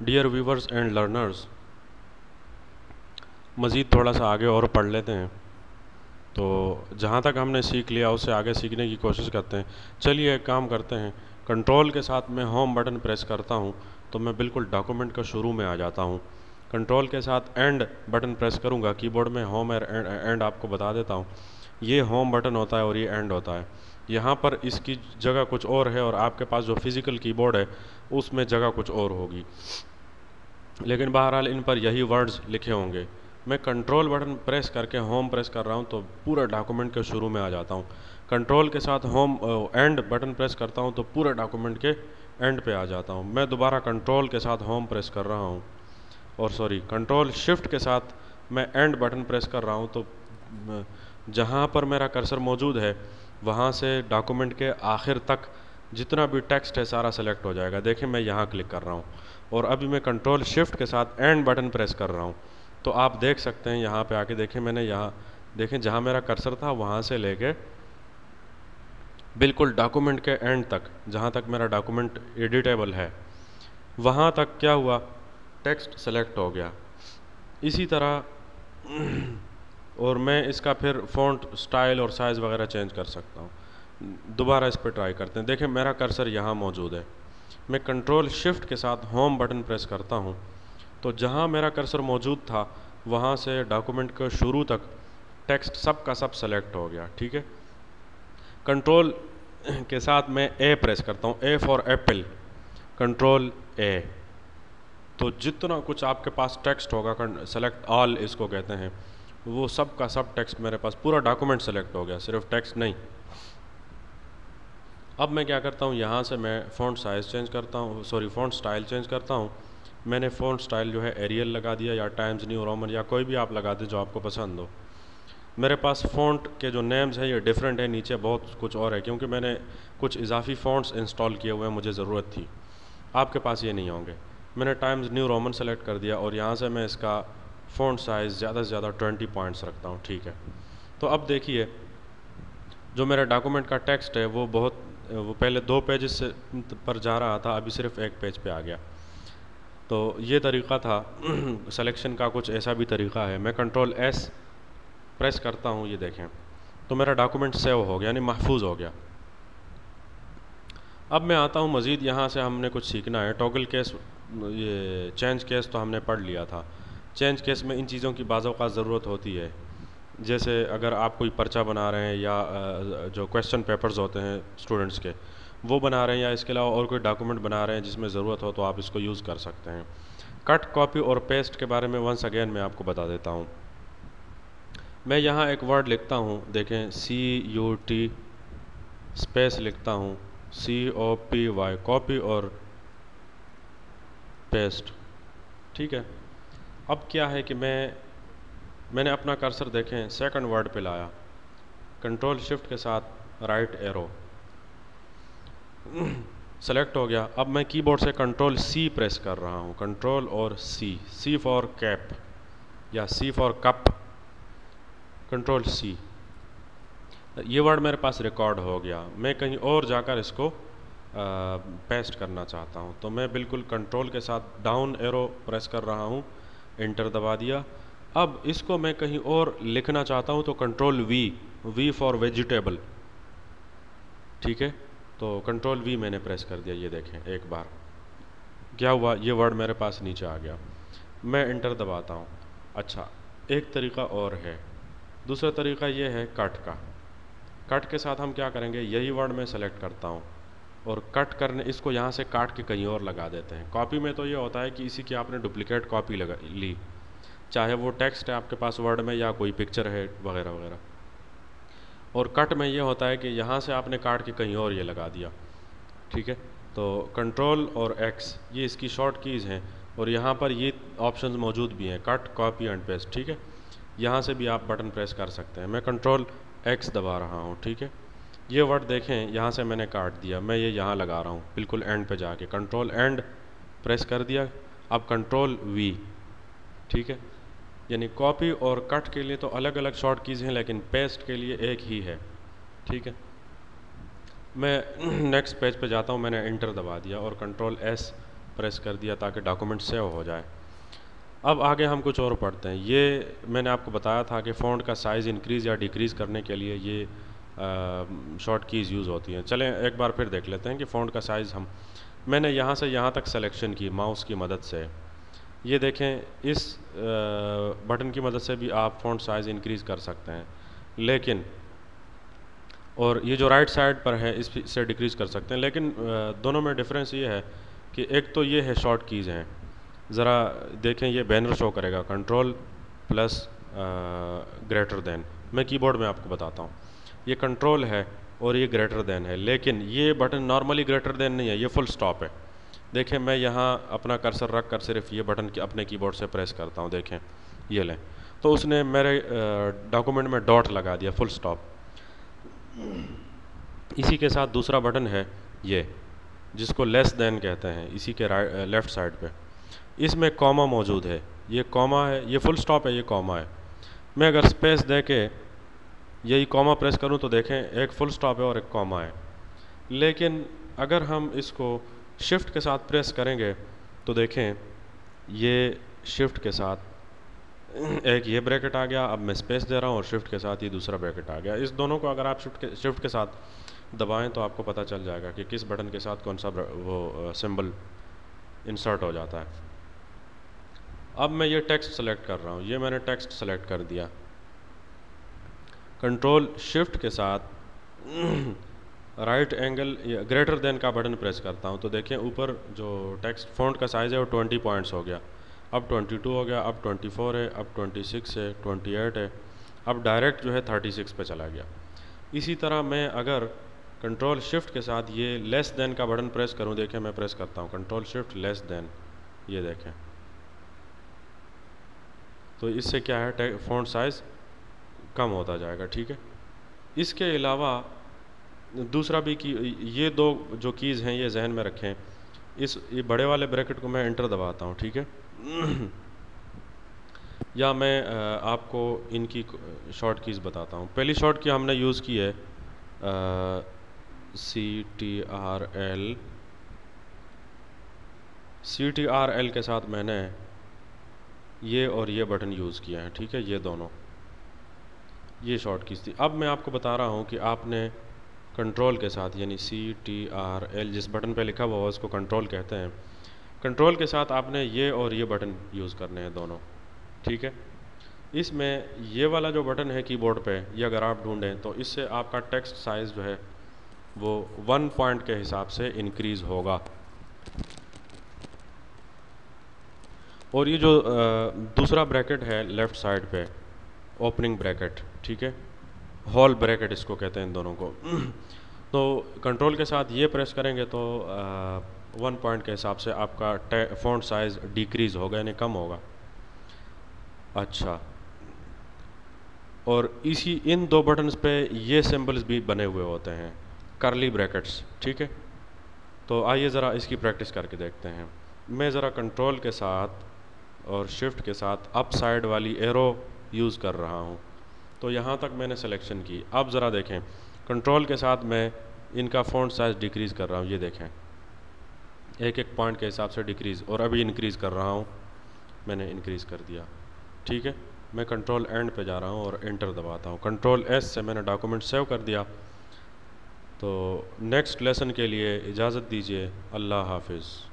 Dear viewers and learners مزید تھوڑا سا آگے اور پڑھ لیتے ہیں۔ تو جہاں تک ہم نے سیکھ لیا، اس سے آگے سیکھنے کی کوشش کرتے ہیں۔ چلیے ایک کام کرتے ہیں۔ کنٹرول کے ساتھ میں ہوم بٹن پریس کرتا ہوں تو میں بالکل ڈاکومنٹ کا شروع میں آ جاتا ہوں۔ کنٹرول کے ساتھ اینڈ بٹن پریس کروں گا۔ کی بورڈ میں ہوم اینڈ آپ کو بتا دیتا ہوں۔ یہ ہوم بٹن ہوتا ہے اور یہ اینڈ ہوتا ہے۔ یہاں پر اس کی جگہ کچھ اور ہے اور آپ کے پاس جو فزیکل کی بورڈ ہے، اس میں جگہ کچھ اور ہوگی۔ لیکن بہرحال ان پر یہی ورڈز لکھے ہوں گے۔ میں کنٹرول بٹن پریس کر کے ہوم پریس کر رہا ہوں تو پورا ڈاکومنٹ کے شروع میں آ جاتا ہوں۔ کنٹرول کے ساتھ ہوم اینڈ بٹن پریس کرتا ہوں تو پورے ڈاکومنٹ کے اینڈ پہ آ جاتا ہوں۔ میں دوبارہ کنٹرول کے ساتھ ہوم پریس کر رہا ہوں۔ اور سوری کنٹرول شفٹ کے ساتھ میں اینڈ بٹن پریس کر رہا ہوں تو uh, جہاں پر میرا کرسر موجود ہے، وہاں سے ڈاکومنٹ کے آخر تک جتنا بھی ٹیکسٹ ہے سارا سلیکٹ ہو جائے گا۔ دیکھیں میں یہاں کلک کر رہا ہوں۔ اور ابھی میں کنٹرول شفٹ کے ساتھ اینڈ بٹن پریس کر رہا ہوں۔ تو آپ دیکھ سکتے ہیں یہاں پہ آ کے دیکھیں، میں نے یہاں دیکھیں جہاں میرا کرسر تھا وہاں سے لے کے بالکل ڈاکومنٹ کے اینڈ تک، جہاں تک میرا ڈاکومنٹ ایڈیٹیبل ہے۔ وہاں تک کیا ہوا؟ ٹیکسٹ سلیکٹ ہو گیا۔ اسی طرح اور میں اس کا پھر فونٹ سٹائل اور سائز وغیرہ چینج کر سکتا ہوں۔ دوبارہ اس پہ ٹرائی کرتے ہیں۔ دیکھیں میرا کرسر یہاں موجود ہے۔ میں کنٹرول شفٹ کے ساتھ ہوم بٹن پریس کرتا ہوں۔ تو جہاں میرا کرسر موجود تھا، وہاں سے ڈاکومنٹ کے شروع تک ٹیکسٹ سب کا سب سلیکٹ ہو گیا، ٹھیک ہے؟ کنٹرول کے ساتھ میں اے پریس کرتا ہوں A for apple control A تو جتنا کچھ آپ کے پاس ٹیکسٹ ہوگا سلیکٹ آل اس کو کہتے ہیں، وہ سب کا سب ٹیکسٹ میرے پاس پورا ڈاکومنٹ سلیکٹ ہو گیا، صرف ٹیکسٹ نہیں۔ اب میں کیا کرتا ہوں؟ یہاں سے میں فونٹ سائز چینج کرتا ہوں سوری فونٹ سٹائل چینج کرتا ہوں۔ میں نے فونٹ سٹائل جو ہے ایریل لگا دیا یا ٹائمز نیو رومن یا کوئی بھی آپ لگا دیں جو آپ کو پسند ہو۔ میرے پاس فونٹ کے جو نیمز ہیں یہ ڈیفرنٹ ہیں، نیچے بہت کچھ اور ہے۔ کیونکہ میں نے کچھ اضافی فونٹس انسٹال کیے ہوئے ہیں، مجھے ضرورت تھی۔ آپ کے پاس یہ نہیں ہوں گے۔ میں نے ٹائمز نیو رومن سلیکٹ کر دیا اور یہاں سے میں اس کا فونٹ سائز زیادہ سے زیادہ ٹوینٹی پوائنٹس رکھتا ہوں۔ ٹھیک ہے۔ تو اب دیکھیے، جو میرا ڈاکومنٹ کا ٹیکسٹ ہے، وہ بہت وہ پہلے دو پیجز سے پر جا رہا تھا، ابھی صرف ایک پیج پہ آ گیا۔ تو یہ طریقہ تھا۔ سلیکشن کا کچھ ایسا بھی طریقہ ہے۔ میں کنٹرول ایس پریس کرتا ہوں، یہ دیکھیں۔ تو میرا ڈاکومنٹ سیو ہو گیا یعنی محفوظ ہو گیا۔ اب میں آتا ہوں، مزید یہاں سے ہم نے کچھ سیکھنا ہے۔ ٹوگل کیس یہ چینج کیس تو ہم نے پڑھ لیا تھا۔ چینج کیس میں ان چیزوں کی بعض اوقات ضرورت ہوتی ہے۔ جیسے اگر آپ کوئی پرچہ بنا رہے ہیں یا جو کویشچن پیپرز ہوتے ہیں اسٹوڈنٹس کے، وہ بنا رہے ہیں یا اس کے علاوہ اور کوئی ڈاکومنٹ بنا رہے ہیں جس میں ضرورت ہو تو آپ اس کو یوز کر سکتے ہیں۔ کٹ کاپی اور پیسٹ کے بارے میں ونس اگین میں آپ کو بتا دیتا ہوں۔ میں یہاں ایک ورڈ لکھتا ہوں، دیکھیں سی یو ٹی اسپیس لکھتا ہوں C O P Y copy اور پیسٹ ٹھیک ہے؟ اب کیا ہے کہ میں میں نے اپنا کرسر دیکھیں سیکنڈ ورڈ پہ لایا۔ کنٹرول شفٹ کے ساتھ رائٹ ایرو سلیکٹ ہو گیا۔ اب میں کی بورڈ سے کنٹرول سی پریس کر رہا ہوں۔ کنٹرول اور سی سی فار کیپ یا C for cup control C یہ ورڈ میرے پاس ریکارڈ ہو گیا۔ میں کہیں اور جا کر اس کو پیسٹ کرنا چاہتا ہوں۔ تو میں بالکل کنٹرول کے ساتھ ڈاؤن ایرو پریس کر رہا ہوں۔ انٹر دبا دیا۔ اب اس کو میں کہیں اور لکھنا چاہتا ہوں تو control V V for vegetable. ٹھیک ہے؟ تو کنٹرول وی میں نے پریس کر دیا، یہ دیکھیں ایک بار۔ کیا ہوا؟ یہ ورڈ میرے پاس نیچے آ گیا۔ میں انٹر دباتا ہوں۔ اچھا ایک طریقہ اور ہے۔ دوسرا طریقہ یہ ہے کٹ کا۔ کٹ کے ساتھ ہم کیا کریں گے؟ یہی ورڈ میں سلیکٹ کرتا ہوں۔ اور کٹ کرنے، اس کو یہاں سے کاٹ کے کہیں اور لگا دیتے ہیں۔ کاپی میں تو یہ ہوتا ہے کہ اسی کی آپ نے ڈپلیکیٹ کاپی لگا لی۔ چاہے وہ ٹیکسٹ ہے آپ کے پاس ورڈ میں یا کوئی پکچر ہے وغیرہ وغیرہ۔ اور کٹ میں یہ ہوتا ہے کہ یہاں سے آپ نے کاٹ کے کہیں اور یہ لگا دیا۔ ٹھیک ہے؟ تو کنٹرول اور ایکس، یہ اس کی شارٹ کیز ہیں اور یہاں پر یہ آپشنز موجود بھی ہیں۔ کٹ، کاپی اینڈ پیسٹ، ٹھیک ہے؟ یہاں سے بھی آپ بٹن پریس کر سکتے ہیں۔ میں کنٹرول ایکس دبا رہا ہوں، ٹھیک ہے؟ یہ ورڈ دیکھیں، یہاں سے میں نے کاٹ دیا۔ میں یہ یہاں لگا رہا ہوں، بالکل اینڈ پہ جا کے۔ کنٹرول اینڈ پریس کر دیا۔ اب کنٹرول وی، ٹھیک ہے؟ یعنی کاپی اور کٹ کے لیے تو الگ الگ شارٹ کیز ہیں، لیکن پیسٹ کے لیے ایک ہی ہے۔ ٹھیک ہے؟ میں نیکسٹ پیج پہ جاتا ہوں، میں نے انٹر دبا دیا اور کنٹرول ایس پریس کر دیا تاکہ ڈاکومنٹ سیو ہو جائے۔ اب آگے ہم کچھ اور پڑھتے ہیں۔ یہ میں نے آپ کو بتایا تھا کہ فونٹ کا سائز انکریز یا ڈیکریز کرنے کے لیے یہ شارٹ کیز یوز ہوتی ہیں۔ چلیں ایک بار پھر دیکھ لیتے ہیں کہ فونٹ کا سائز ہم، میں نے یہاں سے یہاں تک سلیکشن کی ماؤس کی مدد سے۔ یہ دیکھیں، اس بٹن کی مدد سے بھی آپ فونٹ سائز انکریز کر سکتے ہیں، لیکن، اور یہ جو رائٹ سائڈ پر ہے، اس سے ڈیکریز کر سکتے ہیں، لیکن دونوں میں ڈفرینس یہ ہے کہ ایک تو یہ ہے شارٹ کیز ہیں، ذرا دیکھیں، یہ بینر شو کرے گا، کنٹرول پلس گریٹر دین، میں کی بورڈ میں آپ کو بتاتا ہوں، یہ کنٹرول ہے اور یہ گریٹر دین ہے، لیکن یہ بٹن نارملی گریٹر دین نہیں ہے، یہ فل سٹاپ ہے۔ دیکھیں میں یہاں اپنا کرسر رکھ کر صرف یہ بٹن اپنے کی بورڈ سے پریس کرتا ہوں، دیکھیں، یہ لیں۔ تو اس نے میرے ڈاکومنٹ میں ڈاٹ لگا دیا فل سٹاپ اسی کے ساتھ دوسرا بٹن ہے یہ، جس کو لیس دین کہتے ہیں، اسی کے لیفٹ سائڈ پہ۔ اس میں کوما موجود ہے۔ یہ کوما ہے، یہ فل سٹاپ ہے، یہ کوما ہے۔ میں اگر سپیس دے کے یہی کوما پریس کروں تو دیکھیں، ایک فل سٹاپ ہے اور ایک کوما ہے۔ لیکن اگر ہم اس کو شفٹ کے ساتھ پریس کریں گے تو دیکھیں یہ شفٹ کے ساتھ ایک یہ بریکٹ آ گیا، اب میں سپیس دے رہا ہوں اور شفٹ کے ساتھ یہ دوسرا بریکٹ آ گیا۔ اس دونوں کو اگر آپ شفٹ کے شفٹ کے ساتھ دبائیں تو آپ کو پتہ چل جائے گا کہ کس بٹن کے ساتھ کون سا وہ سمبل انسرٹ ہو جاتا ہے۔ اب میں یہ ٹیکسٹ سلیکٹ کر رہا ہوں۔ یہ میں نے ٹیکسٹ سلیکٹ کر دیا۔ کنٹرول شفٹ کے ساتھ رائٹ اینگل گریٹر دین کا بٹن پریس کرتا ہوں تو دیکھیں اوپر جو ٹیکسٹ فونٹ کا سائز ہے وہ ٹوئنٹی پوائنٹس ہو گیا۔ اب ٹوئنٹی ٹو ہو گیا، اب ٹوئنٹی فور ہے، اب ٹوئنٹی سکس ہے ٹوئنٹی ایٹ ہے، اب ڈائریکٹ جو ہے تھرٹی سکس پہ چلا گیا۔ اسی طرح میں اگر کنٹرول شفٹ کے ساتھ یہ لیس دین کا بٹن پریس کروں، دیکھیں میں پریس کرتا ہوں۔ کنٹرول شفٹ لیس دین یہ دیکھیں۔ تو اس سے کیا ہے؟ فونٹ سائز کم ہوتا جائے گا، ٹھیک ہے؟ اس کے علاوہ دوسرا بھی کی یہ دو جو کیز ہیں یہ ذہن میں رکھیں۔ اس یہ بڑے والے بریکٹ کو میں انٹر دباتا ہوں، ٹھیک ہے؟ یا میں آپ کو ان کی شارٹ کیز بتاتا ہوں۔ پہلی شارٹ کی ہم نے یوز کی ہے C T R L. C T R L کے ساتھ میں نے یہ اور یہ بٹن یوز کیا ہے، ٹھیک ہے؟ یہ دونوں۔ یہ شارٹ کیز تھی۔ اب میں آپ کو بتا رہا ہوں کہ آپ نے کنٹرول کے ساتھ یعنی سی ٹی آر ایل جس بٹن پہ لکھا ہوا اس کو کنٹرول کہتے ہیں۔ کنٹرول کے ساتھ آپ نے یہ اور یہ بٹن یوز کرنے ہیں دونوں، ٹھیک ہے؟ اس میں یہ والا جو بٹن ہے کی بورڈ پہ، یہ اگر آپ ڈھونڈیں تو اس سے آپ کا ٹیکسٹ سائز جو ہے، وہ ون پوائنٹ کے حساب سے انکریز ہوگا۔ اور یہ جو دوسرا بریکٹ ہے لیفٹ سائڈ پہ اوپننگ بریکٹ ٹھیک ہے؟ ہال بریکٹ اس کو کہتے ہیں ان دونوں کو تو کنٹرول کے ساتھ یہ پریس کریں گے تو ون پوائنٹ کے حساب سے آپ کا فونٹ سائز ڈیکریز ہوگا یعنی کم ہوگا اچھا اور اسی ان دو بٹنز پہ یہ سمبلز بھی بنے ہوئے ہوتے ہیں کرلی بریکٹس ٹھیک ہے تو آئیے ذرا اس کی پریکٹس کر کے دیکھتے ہیں میں ذرا کنٹرول کے ساتھ اور شفٹ کے ساتھ اپ سائڈ والی ایرو یوز کر رہا ہوں تو یہاں تک میں نے سلیکشن کی۔ اب ذرا دیکھیں۔ کنٹرول کے ساتھ میں ان کا فونٹ سائز ڈیکریز کر رہا ہوں، یہ دیکھیں۔ ایک ایک پوائنٹ کے حساب سے ڈیکریز اور ابھی انکریز کر رہا ہوں۔ میں نے انکریز کر دیا۔ ٹھیک ہے؟ میں کنٹرول اینڈ پہ جا رہا ہوں اور انٹر دباتا ہوں۔ کنٹرول ایس سے میں نے ڈاکومنٹ سیو کر دیا۔ تو نیکسٹ لیسن کے لیے اجازت دیجیے اللہ حافظ۔